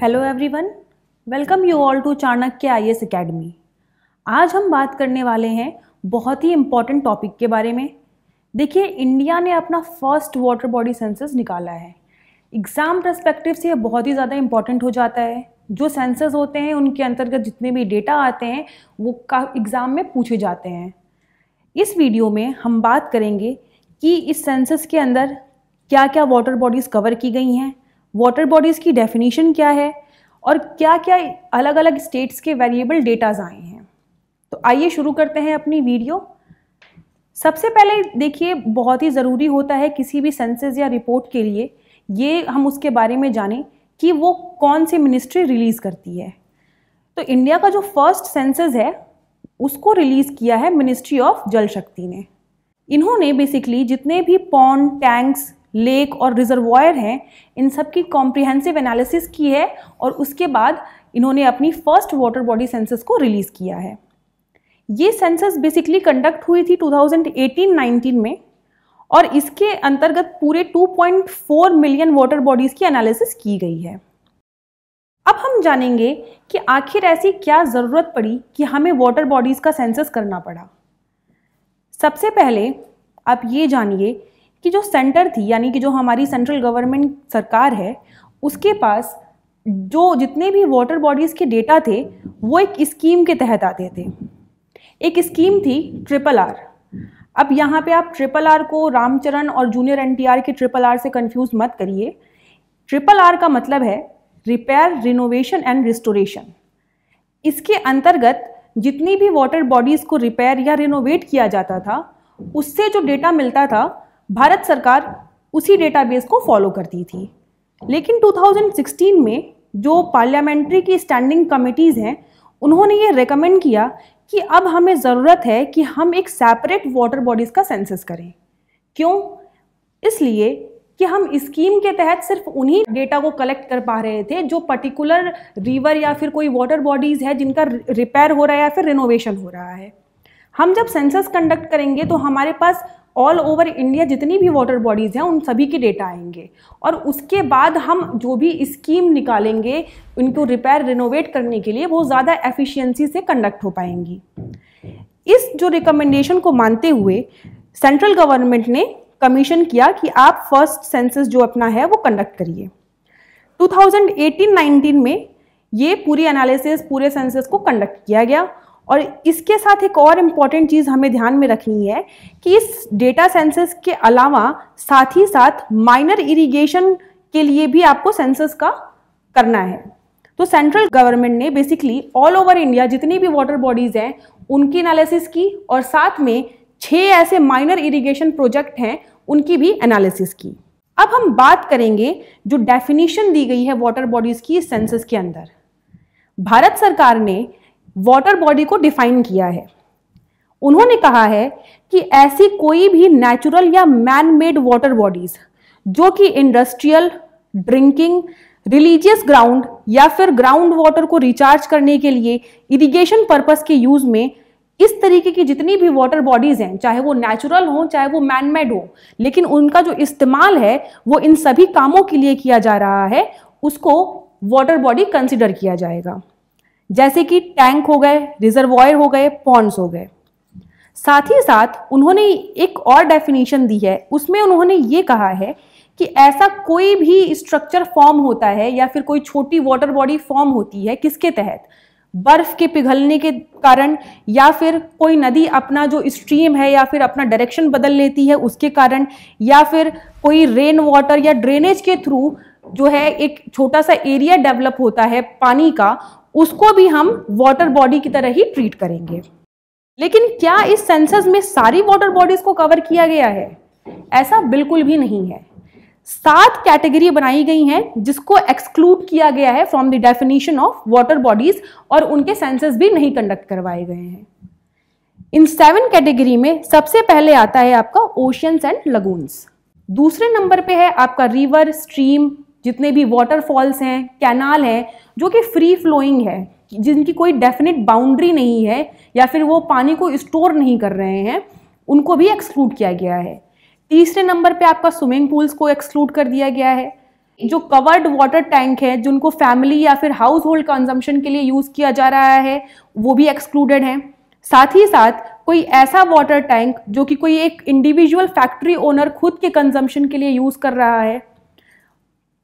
Hello everyone welcome you all to Chanakya I S academy आज हम बात करने वाले हैं बहुत ही इंपॉर्टेंट टॉपिक के बारे में। देखिए इंडिया ने अपना फ़र्स्ट वाटर बॉडी सेंसस निकाला है। एग्ज़ाम परस्पेक्टिव से यह बहुत ही ज़्यादा इंपॉर्टेंट हो जाता है। जो सेंसस होते हैं, उनके अंतर्गत जितने भी डेटा आते हैं, वो का एग्ज़ाम में पूछे जाते हैं। इस वीडियो में हम बात करेंगे कि इस सेंसस के अंदर क्या क्या वाटर बॉडीज़ कवर की गई हैं वाटर बॉडीज़ की डेफिनेशन क्या है? और क्या क्या अलग अलग स्टेट्स के वेरिएबल डेटाज आए हैं? तो आइए शुरू करते हैं अपनी वीडियो सबसे पहले देखिए, बहुत ही ज़रूरी होता है किसी भी सेंसेस या रिपोर्ट के लिए ये हम उसके बारे में जानें कि वो कौन सी मिनिस्ट्री रिलीज़ करती है. तो इंडिया का जो फ़र्स्ट सेंसेस है, उसको रिलीज़ किया है मिनिस्ट्री ऑफ़ जल शक्ति ने. इन्होंने बेसिकली जितने भी पॉन्ड टैंक्स लेक और रिजर्वायर हैं, इन सब की कॉम्प्रिहेंसिव एनालिसिस की है और उसके बाद इन्होंने अपनी फ़र्स्ट वाटर बॉडी सेंसस को रिलीज़ किया है। ये सेंसस बेसिकली कंडक्ट हुई थी 2018-19 में और इसके अंतर्गत पूरे 2.4 मिलियन वाटर बॉडीज़ की एनालिसिस की गई है। अब हम जानेंगे कि आखिर ऐसी क्या ज़रूरत पड़ी कि हमें वाटर बॉडीज़ का सेंसस करना पड़ा। सबसे पहले आप ये जानिए कि जो सेंटर थी, यानी कि जो हमारी सेंट्रल गवर्नमेंट सरकार है, उसके पास जो जितने भी वाटर बॉडीज़ के डेटा थे, वो एक स्कीम के तहत आते थे। एक स्कीम थी ट्रिपल आर। अब यहाँ पे आप ट्रिपल आर को रामचरण और जूनियर एनटीआर के ट्रिपल आर से कंफ्यूज मत करिए। ट्रिपल आर का मतलब है रिपेयर, रिनोवेशन एंड रिस्टोरेशन। इसके अंतर्गत जितनी भी वाटर बॉडीज़ को रिपेयर या रिनोवेट किया जाता था, उससे जो डेटा मिलता था भारत सरकार उसी डेटाबेस को फॉलो करती थी। लेकिन 2016 में जो पार्लियामेंट्री की स्टैंडिंग कमिटीज़ हैं, उन्होंने ये रेकमेंड किया कि अब हमें ज़रूरत है कि हम एक सेपरेट वाटर बॉडीज़ का सेंसस करें। क्यों? इसलिए कि हम स्कीम के तहत सिर्फ़ उन्हीं डेटा को कलेक्ट कर पा रहे थे जो पर्टिकुलर रिवर या फिर कोई वाटर बॉडीज़ है जिनका रिपेयर हो रहा है या फिर रिनोवेशन हो रहा है। हम जब सेंसस कंडक्ट करेंगे तो हमारे पास ऑल ओवर इंडिया जितनी भी वाटर बॉडीज़ हैं, उन सभी के डेटा आएँगे। और उसके बाद हम जो भी स्कीम निकालेंगे, उनको रिपेयर रिनोवेट करने के लिए, वो ज़्यादा एफिशिएंसी से कंडक्ट हो पाएँगी। इस जो रिकमेंडेशन को मानते हुए सेंट्रल गवर्नमेंट ने कमीशन किया कि आप फ़र्स्ट सेंसस जो अपना है, वो कंडक्ट करिए। 2018-19 में ये पूरी एनालिसिस पूरे सेंसस को कंडक्ट किया गया। और इसके साथ एक और इंपॉर्टेंट चीज़ हमें ध्यान में रखनी है कि इस डेटा सेंसस के अलावा साथ ही साथ माइनर इरिगेशन के लिए भी आपको सेंसस का करना है। तो सेंट्रल गवर्नमेंट ने बेसिकली ऑल ओवर इंडिया जितनी भी वाटर बॉडीज़ हैं, उनकी एनालिसिस की और साथ में छः ऐसे माइनर इरिगेशन प्रोजेक्ट हैं, उनकी भी एनालिसिस की। अब हम बात करेंगे जो डेफिनेशन दी गई है वाटर बॉडीज़ की सेंसस के अंदर। भारत सरकार ने वाटर बॉडी को डिफाइन किया है। उन्होंने कहा है कि ऐसी कोई भी नेचुरल या मैन मेड वाटर बॉडीज जो कि इंडस्ट्रियल ड्रिंकिंग रिलीजियस ग्राउंड या फिर ग्राउंड वाटर को रिचार्ज करने के लिए इरिगेशन पर्पस के यूज़ में इस तरीके की जितनी भी वाटर बॉडीज हैं, चाहे वो नेचुरल हो, चाहे वो मैन मेड हो, लेकिन उनका जो इस्तेमाल है, वो इन सभी कामों के लिए किया जा रहा है, उसको वाटर बॉडी कंसिडर किया जाएगा। जैसे कि टैंक हो गए, रिजर्वॉयर हो गए, पॉन्ड्स हो गए। साथ ही साथ उन्होंने एक और डेफिनेशन दी है, उसमें उन्होंने ये कहा है कि ऐसा कोई भी स्ट्रक्चर फॉर्म होता है या फिर कोई छोटी वाटर बॉडी फॉर्म होती है किसके तहत? बर्फ़ के पिघलने के कारण या फिर कोई नदी अपना जो स्ट्रीम है या फिर अपना डायरेक्शन बदल लेती है उसके कारण या फिर कोई रेन वाटर या ड्रेनेज के थ्रू जो है एक छोटा सा एरिया डेवलप होता है पानी का उसको भी हम वाटर बॉडी की तरह ही ट्रीट करेंगे। लेकिन क्या इस सेंसस में सारी वाटर बॉडीज को कवर किया गया है? ऐसा बिल्कुल भी नहीं है। सात कैटेगरी बनाई गई हैं जिसको एक्सक्लूड किया गया है from the definition of water bodies और उनके सेंसस भी नहीं कंडक्ट करवाए गए हैं। इन सेवन कैटेगरी में सबसे पहले आता है आपका ओशियंस एंड लगून्स दूसरे नंबर पे है आपका रिवर स्ट्रीम जितने भी वाटरफॉल्स हैं कैनाल हैं, जो कि फ्री फ्लोइंग है, जिनकी कोई डेफिनेट बाउंड्री नहीं है, या फिर वो पानी को स्टोर नहीं कर रहे हैं, उनको भी एक्सक्लूड किया गया है। तीसरे नंबर पे आपका स्विमिंग पूल्स को एक्सक्लूड कर दिया गया है। जो कवर्ड वाटर टैंक है, जिनको फैमिली या फिर हाउस होल्ड कंजम्पशन के लिए यूज़ किया जा रहा है, वो भी एक्सक्लूडेड है। साथ ही साथ, कोई ऐसा वाटर टैंक जो कि कोई एक इंडिविजुअल फैक्ट्री ओनर खुद के कंजम्पशन के लिए यूज़ कर रहा है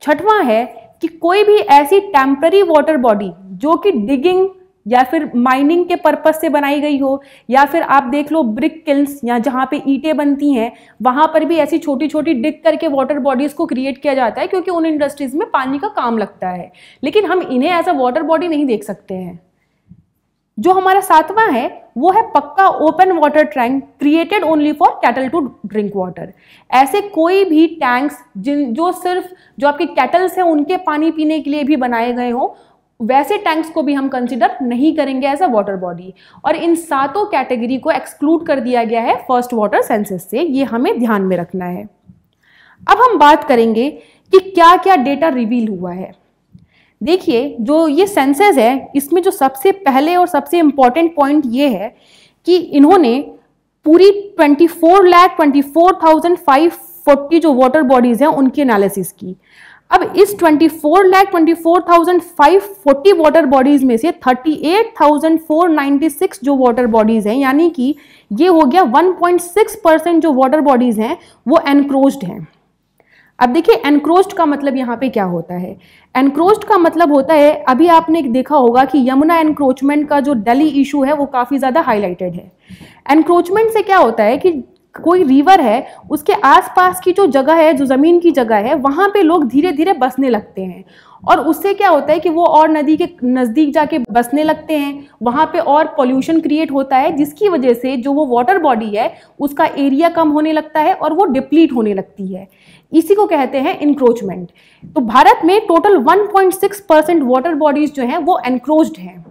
छठवां है कि कोई भी ऐसी टेम्प्ररी वाटर बॉडी जो कि डिगिंग या फिर माइनिंग के पर्पज से बनाई गई हो, या फिर आप देख लो ब्रिक किल्स या जहाँ पे ईंटें बनती हैं, वहाँ पर भी ऐसी छोटी छोटी डिग करके वाटर बॉडीज़ को क्रिएट किया जाता है क्योंकि उन इंडस्ट्रीज़ में पानी का काम लगता है। लेकिन हम इन्हें एज अ वाटर बॉडी नहीं देख सकते हैं। जो हमारा सातवां है, वो है पक्का open water tank created only for cattle to drink water ऐसे कोई भी टैंक्स जिन, जो सिर्फ़, जो आपके कैटल्स हैं, उनके पानी पीने के लिए भी बनाए गए हों, वैसे टैंक्स को भी हम कंसिडर नहीं करेंगे एज अ वाटर बॉडी और इन सातों कैटेगरी को एक्सक्लूड कर दिया गया है फ़र्स्ट वाटर सेंसेस से. ये हमें ध्यान में रखना है। अब हम बात करेंगे कि क्या क्या डेटा रिवील हुआ है। देखिए जो ये सेंसस है इसमें जो सबसे पहले और सबसे इंपॉर्टेंट पॉइंट ये है कि इन्होंने पूरी 24 लाख 24,540 जो वाटर बॉडीज हैं उनकी एनालिसिस की। अब इस 24 लाख 24,540 वाटर बॉडीज में से 38,496 जो वाटर बॉडीज हैं यानी कि ये हो गया 1.6 परसेंट जो वाटर बॉडीज हैं वो एनक्रोज्ड हैं। अब देखिए एनक्रोच्ड का मतलब यहाँ पे क्या होता है? एनक्रोच्ड का मतलब होता है, अभी आपने देखा होगा कि यमुना एनक्रोचमेंट का जो दिल्ली इशू है, वो काफ़ी ज़्यादा हाईलाइटेड है। एनक्रोचमेंट से क्या होता है कि कोई रिवर है, उसके आसपास की जो जगह है, जो ज़मीन की जगह है, वहाँ पे लोग धीरे धीरे बसने लगते हैं। और उससे क्या होता है कि वो और नदी के नज़दीक जाके बसने लगते हैं। वहाँ पे और पॉल्यूशन क्रिएट होता है, जिसकी वजह से जो वो वाटर बॉडी है, उसका एरिया कम होने लगता है और वो डिप्लीट होने लगती है। इसी को कहते हैं इंक्रोचमेंट तो भारत में टोटल 1.6 परसेंट वाटर बॉडीज जो हैं वो एनक्रोच्ड हैं.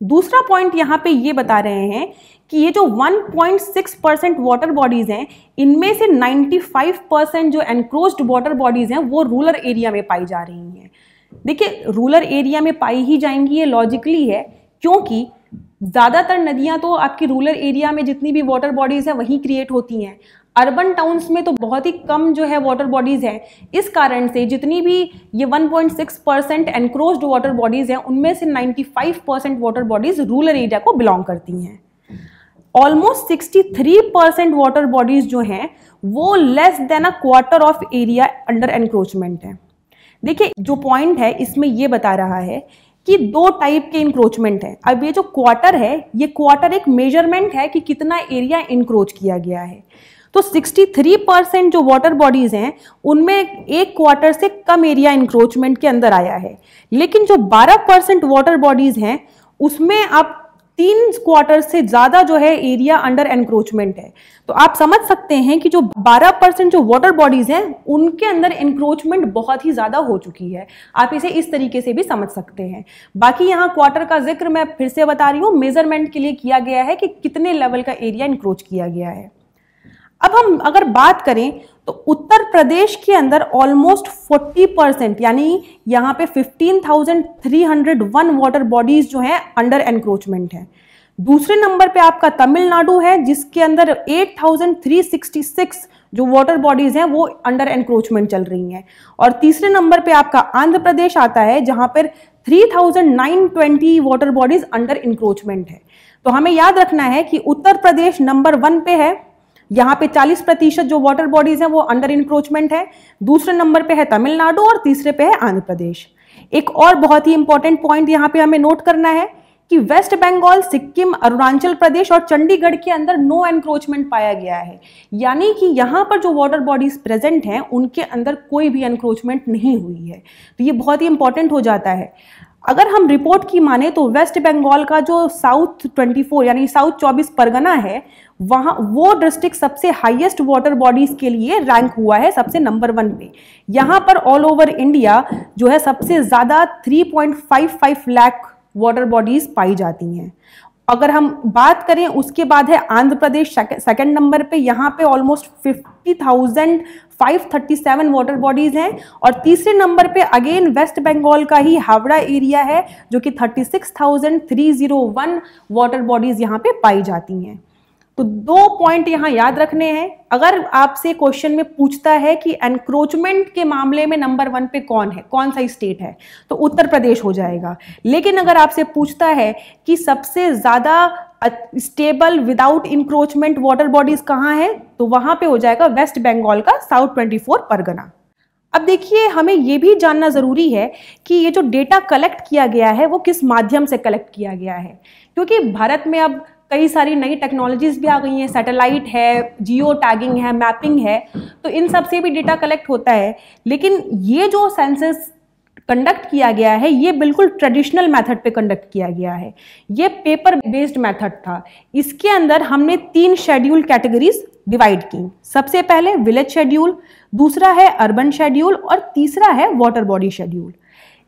दूसरा पॉइंट यहाँ पे ये बता रहे हैं कि ये जो 1.6 परसेंट वाटर बॉडीज हैं, इनमें से 95 परसेंट जो एनक्रोच्ड वाटर बॉडीज हैं, वो रूरल एरिया में पाई जा रही हैं. देखिए रूरल एरिया में पाई ही जाएँगी ये लॉजिकली है, क्योंकि ज़्यादातर नदियाँ तो आपकी रूरल एरिया में जितनी भी वाटर बॉडीज़ हैं, वहीं क्रिएट होती हैं. अर्बन टाउन्स में तो बहुत ही कम जो है वाटर बॉडीज़ हैं। इस कारण से जितनी भी ये 1.6 परसेंट एनक्रोच्ड वाटर बॉडीज़ हैं, उनमें से 95 percent water bodies rural area को बिलोंग करती हैं। ऑलमोस्ट 63 परसेंट वाटर बॉडीज़ जो हैं, वो less than a quarter of area under encroachment है। देखिए, जो पॉइंट है, इसमें ये बता रहा है कि दो टाइप के इंक्रोचमेंट है। अब ये जो क्वार्टर है, ये क्वार्टर एक मेज़रमेंट है कि कितना एरिया इंक्रोच किया गया है। तो 63 परसेंट जो वाटर बॉडीज हैं, उनमें एक क्वार्टर से कम एरिया इंक्रोचमेंट के अंदर आया है। लेकिन जो 12 परसेंट वाटर बॉडीज हैं, उसमें आप तीन क्वार्टर से ज़्यादा जो है एरिया अंडर एनक्रोचमेंट है। तो आप समझ सकते हैं कि जो 12 परसेंट जो वाटर बॉडीज़ हैं, उनके अंदर एनक्रोचमेंट बहुत ही ज़्यादा हो चुकी है। आप इसे इस तरीके से भी समझ सकते हैं। बाकी यहाँ क्वार्टर का ज़िक्र मैं फिर से बता रही हूँ मेज़रमेंट के लिए किया गया है कि कितने लेवल का एरिया इंक्रोच किया गया है। अब हम अगर बात करें तो उत्तर प्रदेश के अंदर ऑलमोस्ट 40 परसेंट यानी यहाँ पे 15,301 वाटर बॉडीज जो हैं अंडर एनक्रोचमेंट है। दूसरे नंबर पे आपका तमिलनाडु है जिसके अंदर 8,366 जो वाटर बॉडीज हैं वो अंडर एनक्रोचमेंट चल रही हैं। और तीसरे नंबर पे आपका आंध्र प्रदेश आता है जहाँ पर 3,920 वाटर बॉडीज अंडर इंक्रोचमेंट है। तो हमें याद रखना है कि उत्तर प्रदेश नंबर वन पे है यहाँ पे 40 प्रतिशत जो वाटर बॉडीज हैं वो अंडर इंक्रोचमेंट है। दूसरे नंबर पे है तमिलनाडु और तीसरे पे है आंध्र प्रदेश। एक और बहुत ही इंपॉर्टेंट पॉइंट यहाँ पे हमें नोट करना है कि वेस्ट बंगाल सिक्किम अरुणाचल प्रदेश और चंडीगढ़ के अंदर नो एनक्रोचमेंट पाया गया है। यानी कि यहाँ पर जो वाटर बॉडीज प्रेजेंट हैं, उनके अंदर कोई भी एनक्रोचमेंट नहीं हुई है। तो ये बहुत ही इंपॉर्टेंट हो जाता है। अगर हम रिपोर्ट की माने तो वेस्ट बंगाल का जो साउथ 24 यानी साउथ 24 परगना है, वहाँ वो डिस्ट्रिक्ट सबसे हाईएस्ट वाटर बॉडीज के लिए रैंक हुआ है सबसे नंबर वन पे यहाँ पर ऑल ओवर इंडिया जो है सबसे ज़्यादा 3.55 लाख वाटर बॉडीज पाई जाती हैं। अगर हम बात करें, उसके बाद है आंध्र प्रदेश सेकंड नंबर पे, यहाँ पे almost fifty thousand five thirty seven water bodies हैं और तीसरे नंबर पे अगेन वेस्ट बंगाल का ही हावड़ा एरिया है, जो कि thirty six thousand three zero one water bodies यहाँ पे पाई जाती हैं। तो दो पॉइंट यहाँ याद रखने हैं। अगर आपसे क्वेश्चन में पूछता है कि एनक्रोचमेंट के मामले में नंबर वन पे कौन है, कौन सा स्टेट है तो उत्तर प्रदेश हो जाएगा। लेकिन अगर आपसे पूछता है कि सबसे ज़्यादा stable without encroachment water bodies कहाँ है? तो वहाँ पे हो जाएगा वेस्ट बंगाल का साउथ 24 परगना। अब देखिए, हमें ये भी जानना ज़रूरी है कि ये जो डेटा कलेक्ट किया गया है, वो किस माध्यम से कलेक्ट किया गया है? क्योंकि भारत में अब कई सारी नई टेक्नोलॉजीज़ भी आ गई हैं सैटेलाइट है जियो टैगिंग है मैपिंग है तो इन सबसे भी डेटा कलेक्ट होता है। लेकिन ये जो सेंसस कंडक्ट किया गया है, ये बिल्कुल ट्रेडिशनल मेथड पे कंडक्ट किया गया है। ये पेपर बेस्ड मेथड था। इसके अंदर हमने तीन शेड्यूल कैटेगरीज डिवाइड की। सबसे पहले विलेज शेड्यूल दूसरा है अर्बन शेड्यूल और तीसरा है वाटर बॉडी शेड्यूल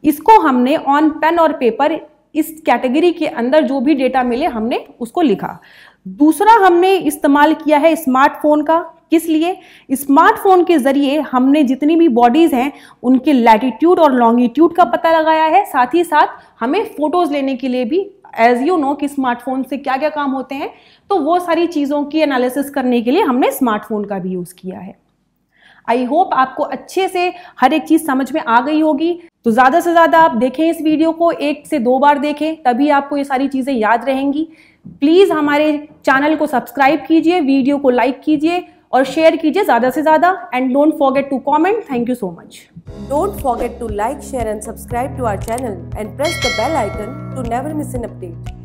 इसको हमने ऑन पेन और पेपर इस कैटेगरी के अंदर जो भी डेटा मिले हमने उसको लिखा। दूसरा हमने इस्तेमाल किया है स्मार्टफ़ोन का। किस लिए? स्मार्टफ़ोन के ज़रिए हमने जितनी भी बॉडीज हैं, उनके लैटिट्यूड और लॉन्गिट्यूड का पता लगाया है। साथ ही साथ हमें फ़ोटोज़ लेने के लिए भी एज यू नो कि स्मार्टफ़ोन से क्या क्या काम होते हैं तो वो सारी चीज़ों की एनालिसिस करने के लिए हमने स्मार्टफ़ोन का भी यूज़ किया है। आई होप आपको अच्छे से हर एक चीज़ समझ में आ गई होगी। तो ज़्यादा से ज़्यादा आप देखें इस वीडियो को, एक से दो बार देखें, तभी आपको ये सारी चीज़ें याद रहेंगी। प्लीज़ हमारे चैनल को सब्सक्राइब कीजिए, वीडियो को लाइक कीजिए और शेयर कीजिए ज़्यादा से ज़्यादा and don't forget to comment thank you so much don't forget to like share and subscribe to our channel and press the bell icon to never miss an update